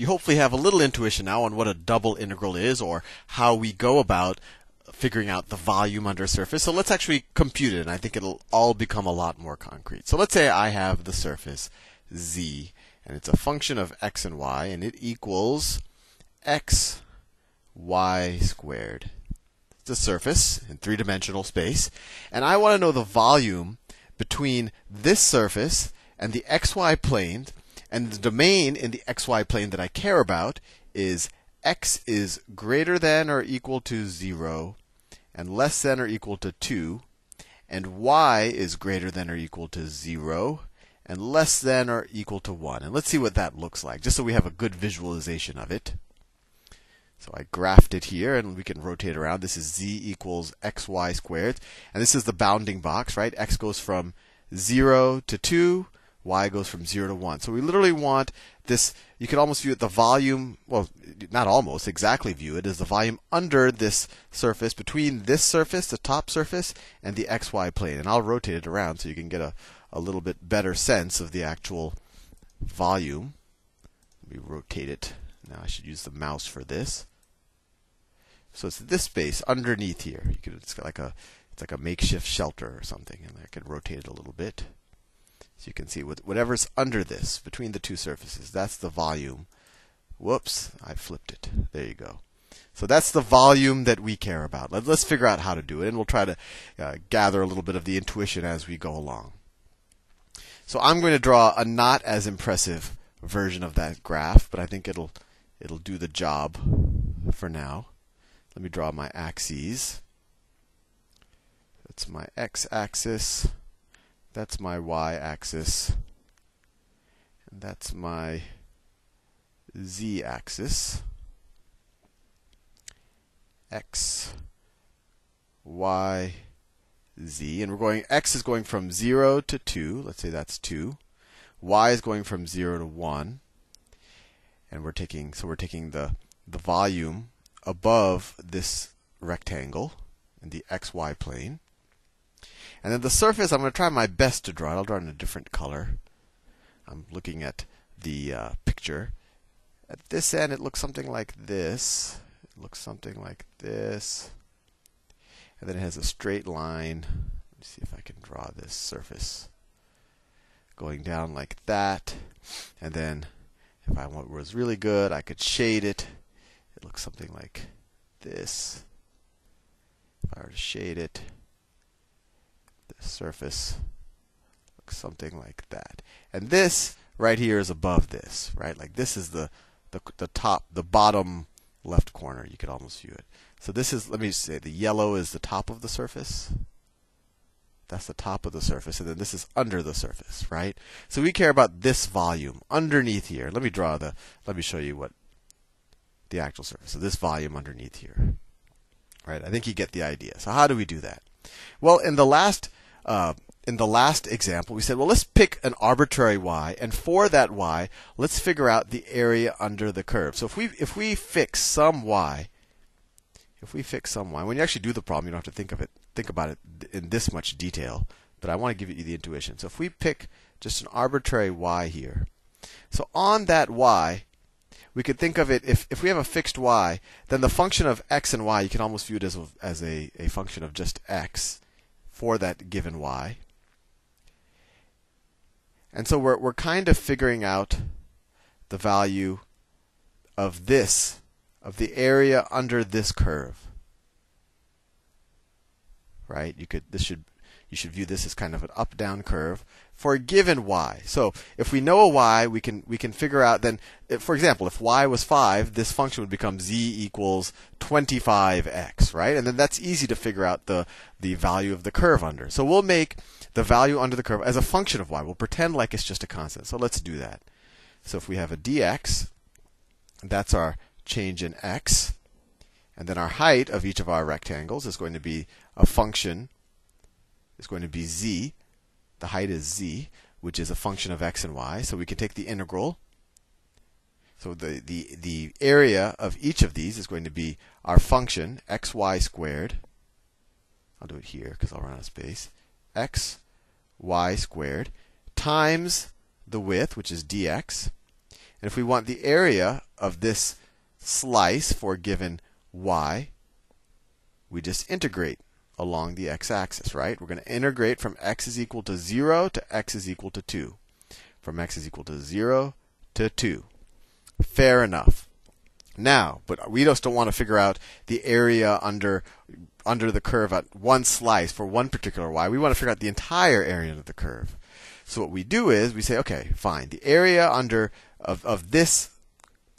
you hopefully have a little intuition now on what a double integral is or how we go about figuring out the volume under a surface. So let's actually compute it, and I think it'll all become a lot more concrete. So let's say I have the surface z, and it's a function of x and y, and it equals x y squared. It's a surface in three dimensional space, and I want to know the volume between this surface and the xy plane, and the domain in the xy plane that I care about is x is greater than or equal to 0 and less than or equal to 2, and y is greater than or equal to 0 and less than or equal to 1. And let's see what that looks like, just so we have a good visualization of it. So I graphed it here, and we can rotate around. This is z equals xy squared. And this is the bounding box, right? x goes from 0 to 2, y goes from 0 to 1. So we literally want this, you could almost view it the volume, well, not almost, exactly view it as the volume under this surface, between this surface, the top surface, and the xy plane. And I'll rotate it around so you can get a, a little bit better sense of the actual volume. Let me rotate it. Now I should use the mouse for this. So it's this space underneath here. You could it's like a it's like a makeshift shelter or something, and I can rotate it a little bit. So you can see whatever's under this, between the two surfaces, that's the volume. Whoops, I flipped it. There you go. So that's the volume that we care about. Let, us figure out how to do it, and we'll try to uh, gather a little bit of the intuition as we go along. So I'm going to draw a not as impressive version of that graph, but I think it'll it'll do the job for now. Let me draw my axes. That's my x-axis. That's my y-axis. And that's my z-axis. X, Y, Z. And we're going, X is going from 0 to 2. Let's say that's 2. Y is going from 0 to 1. And we're taking, so we're taking the, the volume above this rectangle in the xy plane. And then the surface, I'm going to try my best to draw it. I'll draw it in a different color. I'm looking at the uh, picture. At this end, it looks something like this. It looks something like this. And then it has a straight line. Let me see if I can draw this surface. Going down like that. And then, if I want was really good, I could shade it. It looks something like this. If I were to shade it, surface looks something like that. And this right here is above this, right? Like this is the, the, the top, the bottom left corner. You could almost view it. So this is, let me say, the yellow is the top of the surface. That's the top of the surface, and then this is under the surface, right? So we care about this volume underneath here. Let me draw the, let me show you what the actual surface. So this volume underneath here, right? I think you get the idea. So how do we do that? Well, in the last uh, in the last example, we said, well, let's pick an arbitrary y, and for that y, let's figure out the area under the curve. So if we if we fix some y, if we fix some y, when you actually do the problem, you don't have to think of it think about it in this much detail, but I want to give you the intuition. So if we pick just an arbitrary y here, so on that y, we could think of it if, if we have a fixed y, then the function of x and y, you can almost view it as a, as a, a function of just x for that given y. And so we're, we're kind of figuring out the value of this, of the area under this curve. Right? You could this should you should view this as kind of an up down curve for a given y. So if we know a y, we can we can figure out then for example, if y was 5, this function would become z equals 25x, right? And then that's easy to figure out the the value of the curve under. So we'll make the value under the curve as a function of y. We'll pretend like it's just a constant. So let's do that. So if we have a dx, that's our change in x. And then our height of each of our rectangles is going to be a function is going to be z. The height is z, which is a function of x and y. So we can take the integral. So the, the, the area of each of these is going to be our function, xy squared. I'll do it here because I'll run out of space. x y squared times the width, which is dx. And if we want the area of this slice for given y, we just integrate along the x-axis, right? We're going to integrate from x is equal to 0 to x is equal to 2. From x is equal to 0 to 2. Fair enough. Now, but we just don't want to figure out the area under under the curve at one slice for one particular y. We want to figure out the entire area of the curve. So what we do is we say, okay, fine. The area under of, of this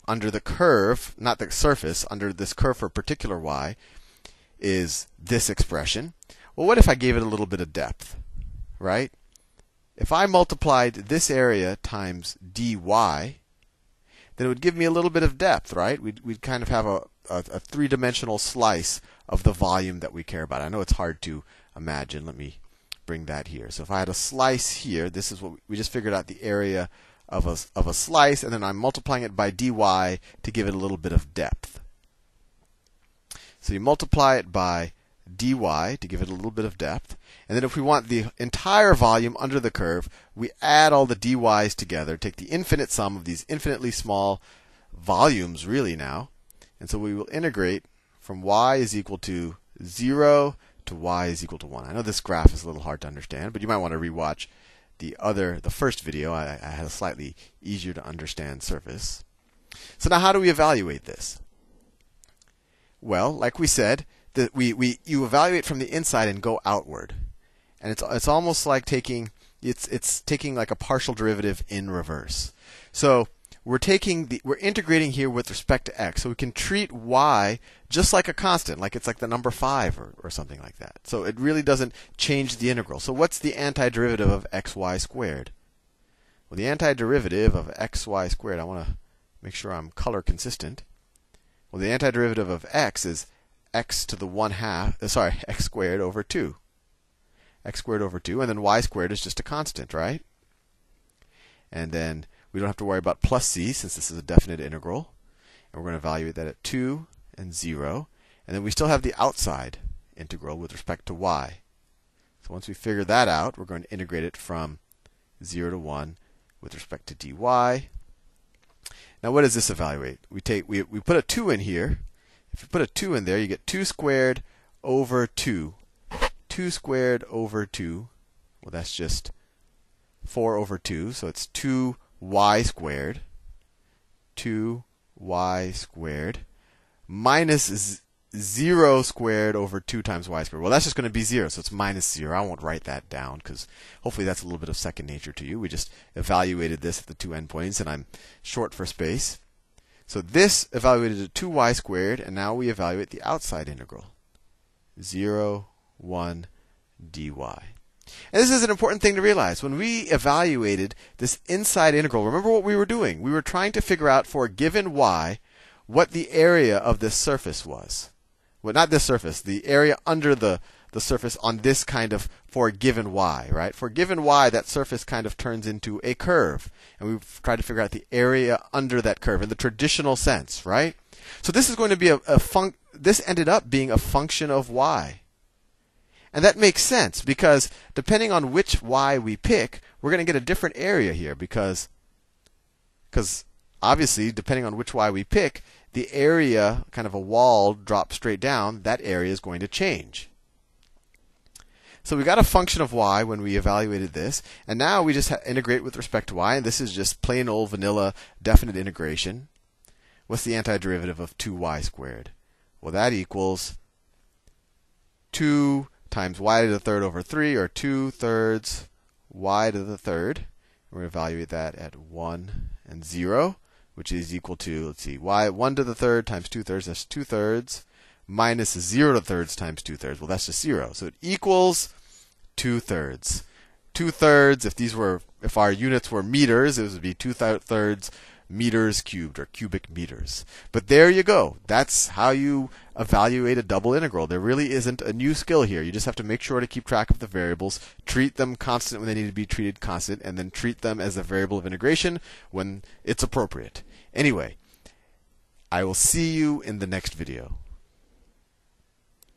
under the curve, not the surface, under this curve for a particular y is this expression. Well, what if I gave it a little bit of depth? Right? If I multiplied this area times dy, then it would give me a little bit of depth, right? We'd, we'd kind of have a, a, a three dimensional slice of the volume that we care about. I know it's hard to imagine. Let me bring that here. So if I had a slice here, this is what we just figured out the area of a, of a slice, and then I'm multiplying it by dy to give it a little bit of depth. So you multiply it by dy to give it a little bit of depth. And then if we want the entire volume under the curve, we add all the dy's together, take the infinite sum of these infinitely small volumes, really now. And so we will integrate from y is equal to 0 to y is equal to 1. I know this graph is a little hard to understand, but you might want to rewatch the other, the first video. I, I had a slightly easier to understand surface. So now how do we evaluate this? Well, like we said, that we, we you evaluate from the inside and go outward. And it's it's almost like taking it's it's taking like a partial derivative in reverse. So we're taking the we're integrating here with respect to x. So we can treat y just like a constant, like it's like the number five or, or something like that. So it really doesn't change the integral. So what's the antiderivative of xy squared? Well, the antiderivative of xy squared, I want to make sure I'm color consistent. Well, the antiderivative of x is x to the 1 half, uh, sorry, x squared over 2. x squared over 2, and then y squared is just a constant, right? And then we don't have to worry about plus c since this is a definite integral. And we're going to evaluate that at 2 and 0. And then we still have the outside integral with respect to y. So once we figure that out, we're going to integrate it from 0 to 1 with respect to dy. Now what does this evaluate? We take we, we put a 2 in here. If you put a 2 in there, you get 2 squared over 2. 2 squared over 2. Well, that's just 4 over 2. So it's 2y squared. 2y squared minus 0 squared over 2 times y squared. Well, that's just going to be 0, so it's minus 0. I won't write that down because hopefully that's a little bit of second nature to you. We just evaluated this at the two endpoints, and I'm short for space. So this evaluated at 2y squared, and now we evaluate the outside integral. 0, 1, dy. And this is an important thing to realize. When we evaluated this inside integral, remember what we were doing? We were trying to figure out for a given y what the area of this surface was. Well, not this surface, the area under the, the surface on this kind of for a given y, right? For a given y, that surface kind of turns into a curve. And we've tried to figure out the area under that curve in the traditional sense, right? So this is going to be a, a func this ended up being a function of y. And that makes sense because depending on which y we pick, we're going to get a different area here because because obviously depending on which y we pick, the area, kind of a wall, drops straight down, that area is going to change. So we got a function of y when we evaluated this, and now we just integrate with respect to y, and this is just plain old vanilla definite integration. What's the antiderivative of 2y squared? Well, that equals 2 times y to the third over 3, or 2 thirds y to the third. We're going to evaluate that at 1 and 0 which is equal to, let's see, y 1 to the third times 2 thirds, that's 2 thirds, minus 0 to thirds times 2 thirds. Well, that's just 0. So it equals 2 thirds. 2 thirds, if these were, if our units were meters, it would be 2 thirds meters cubed or cubic meters. But there you go. That's how you evaluate a double integral. There really isn't a new skill here. You just have to make sure to keep track of the variables, treat them constant when they need to be treated constant, and then treat them as a variable of integration when it's appropriate. Anyway, I will see you in the next video.